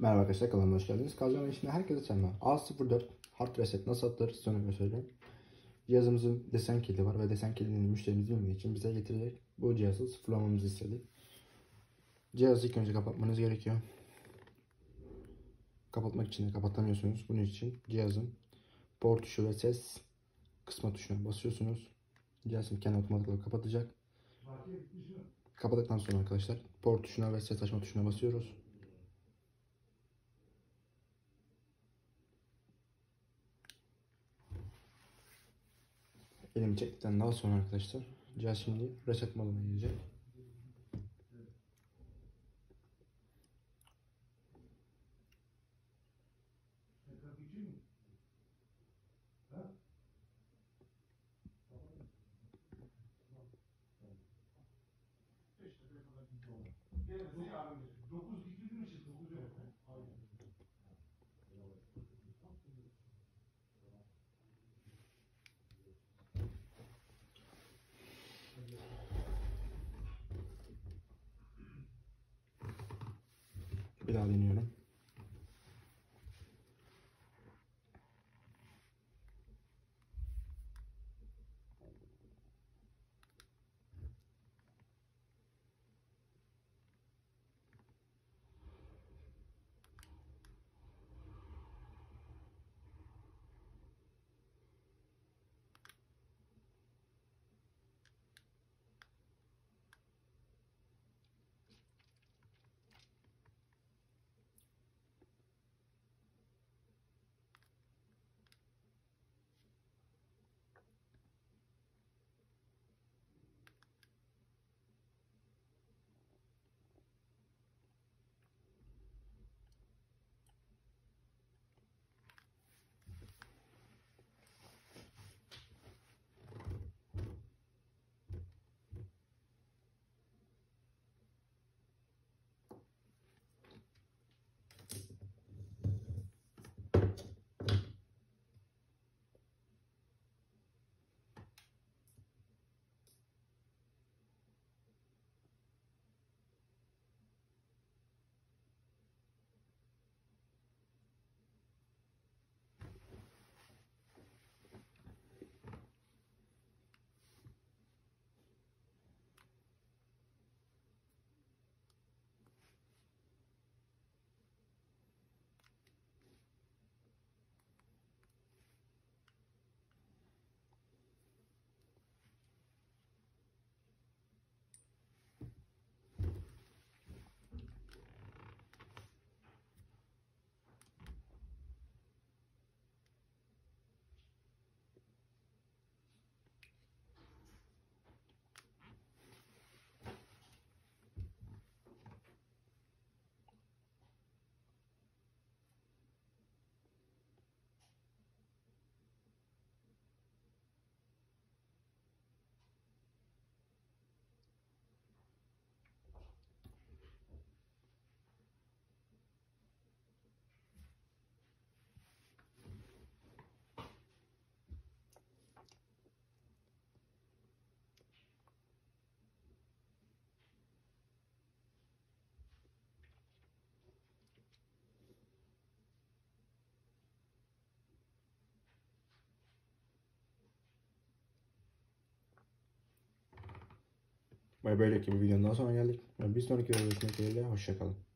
Merhaba arkadaşlar kanalıma hoş geldiniz. Kazanma içinde herkese selamlar. A04 Hard Reset nasıl atılır size onu göstereceğim. Cihazımızın desen kilidi var ve desen kilidini müşterimiz bilmediği için bize getirecek bu cihazı sıfırlamamızı istedi. Cihazı ilk önce kapatmanız gerekiyor. Kapatmak için de kapatamıyorsunuz. Bunun için cihazın port tuşu ve ses kısma tuşuna basıyorsunuz. Cihazın kendi otomatik olarak kapatacak. Kapattıktan sonra arkadaşlar port tuşuna ve ses açma tuşuna basıyoruz. Elimi çektikten daha sonra arkadaşlar cihaz şimdi reset moduna girecek. Bir daha deniyorum. Ve böyleki bir videonun daha sonra geldik. Bir sonraki videoda görüşmek dileğiyle. Hoşçakalın.